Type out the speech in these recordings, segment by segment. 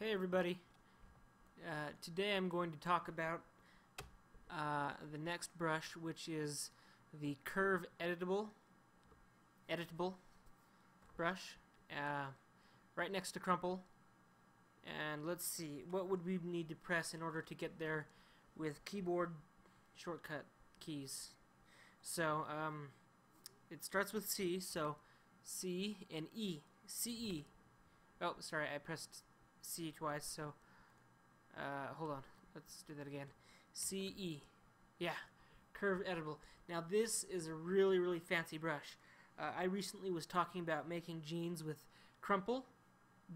Hey everybody. Uh, today I'm going to talk about uh, the next brush which is the curve editable editable brush uh, right next to crumple. And let's see what would we need to press in order to get there with keyboard shortcut keys? So um, it starts with C so C and E C E. Oh sorry I pressed C twice, so uh, hold on. Let's do that again. C E, yeah, curve editable. Now this is a really really fancy brush. Uh, I recently was talking about making jeans with crumple,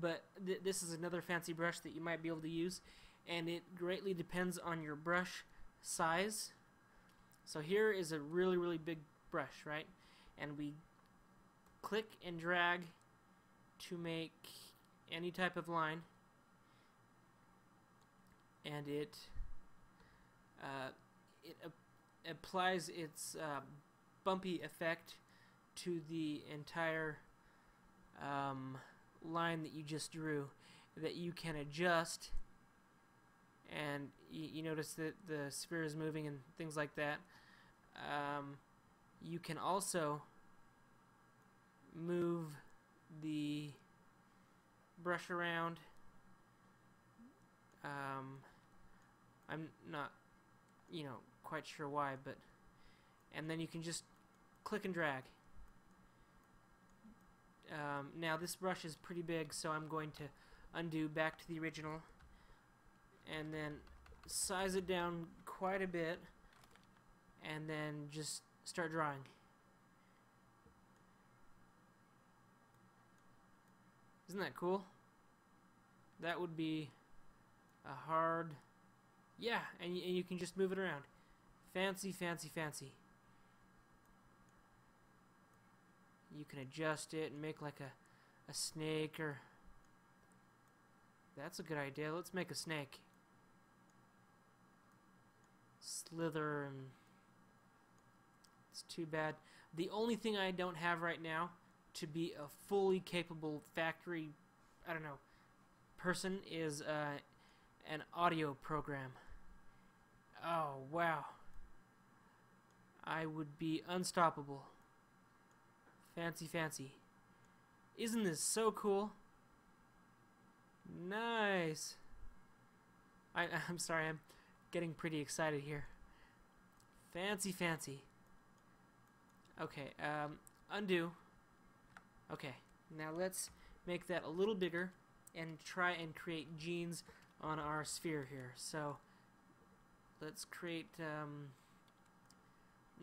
but th this is another fancy brush that you might be able to use, and it greatly depends on your brush size. So here is a really really big brush, right? And we click and drag to make any type of line and it uh, it applies its uh, bumpy effect to the entire um, line that you just drew that you can adjust. And you notice that the sphere is moving and things like that. Um, you can also move the brush around um, I'm not, you know, quite sure why, but and then you can just click and drag. Um, now this brush is pretty big, so I'm going to undo back to the original and then size it down quite a bit and then just start drawing. Isn't that cool? That would be a hard yeah, and, and you can just move it around. Fancy, fancy, fancy. You can adjust it and make like a, a snake or... That's a good idea. Let's make a snake. Slither and... It's too bad. The only thing I don't have right now to be a fully capable factory, I don't know, person is uh, an audio program. Oh, wow. I would be unstoppable. Fancy, fancy. Isn't this so cool? Nice. I, I'm sorry, I'm getting pretty excited here. Fancy, fancy. Okay, um, undo. Okay, now let's make that a little bigger and try and create jeans on our sphere here. So let's create um,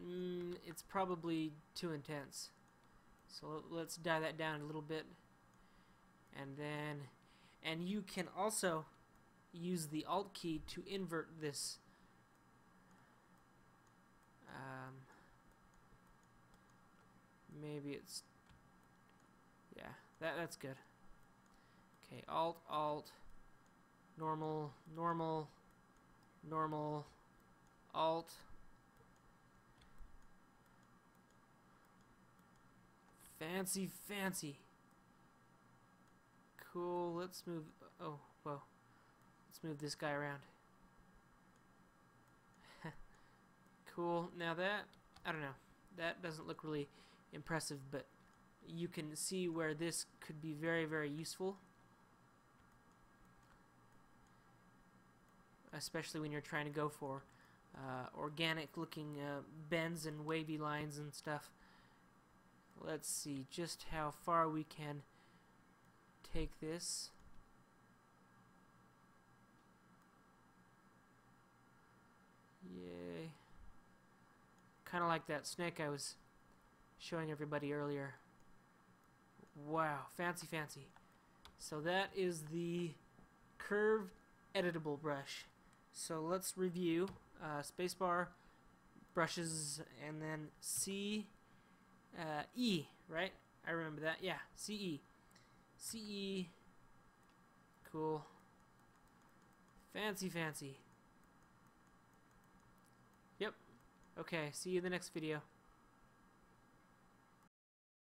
mm, it's probably too intense. So let's dial that down a little bit. And then and you can also use the alt key to invert this um, maybe it's yeah that that's good. Okay alt alt normal normal normal, alt, fancy, fancy. Cool, let's move, oh, whoa. Let's move this guy around. cool, now that, I don't know, that doesn't look really impressive, but you can see where this could be very, very useful. Especially when you're trying to go for uh, organic looking uh, bends and wavy lines and stuff. Let's see just how far we can take this. Yay. Kind of like that snake I was showing everybody earlier. Wow, fancy fancy. So that is the curved editable brush. So let's review uh, spacebar, brushes, and then C, uh, E, right? I remember that. Yeah, C E, C E. Cool. Fancy, fancy. Yep. Okay, see you in the next video.